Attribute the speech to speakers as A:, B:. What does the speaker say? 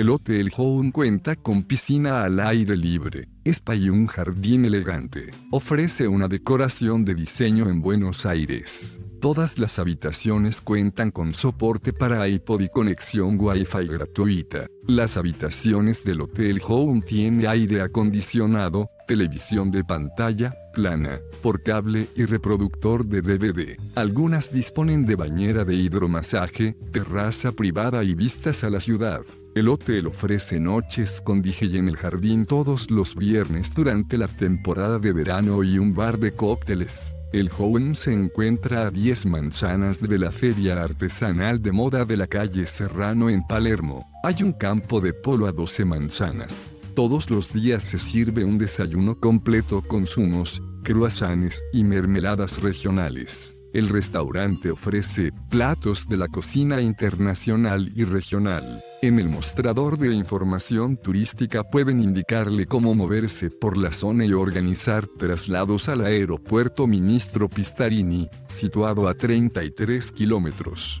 A: El Hotel Home cuenta con piscina al aire libre, spa y un jardín elegante. Ofrece una decoración de diseño en Buenos Aires. Todas las habitaciones cuentan con soporte para iPod y conexión Wi-Fi gratuita. Las habitaciones del Hotel Home tienen aire acondicionado, televisión de pantalla, plana, por cable y reproductor de DVD. Algunas disponen de bañera de hidromasaje, terraza privada y vistas a la ciudad. El hotel ofrece noches con DJ en el jardín todos los viernes durante la temporada de verano y un bar de cócteles. El home se encuentra a 10 manzanas de la feria artesanal de moda de la calle Serrano en Palermo. Hay un campo de polo a 12 manzanas. Todos los días se sirve un desayuno completo con zumos, croissants y mermeladas regionales. El restaurante ofrece platos de la cocina internacional y regional. En el mostrador de información turística pueden indicarle cómo moverse por la zona y organizar traslados al aeropuerto Ministro Pistarini, situado a 33 kilómetros.